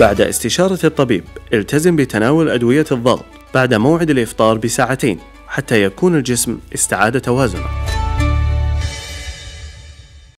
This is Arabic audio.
بعد استشارة الطبيب التزم بتناول أدوية الضغط بعد موعد الإفطار بساعتين حتى يكون الجسم استعاد توازنه.